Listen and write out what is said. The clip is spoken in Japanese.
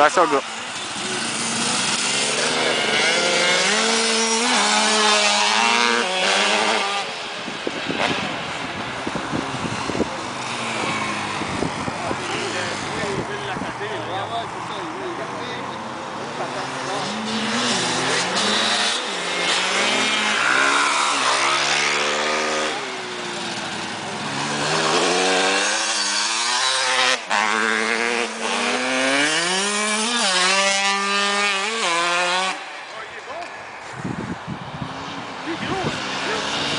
抓小狗。Keep going.